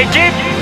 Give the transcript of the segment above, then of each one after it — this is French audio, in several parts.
Egypt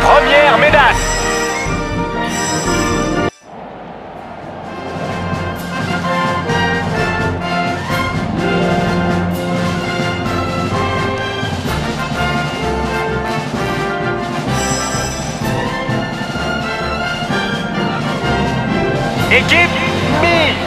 Première médaille Équipe B.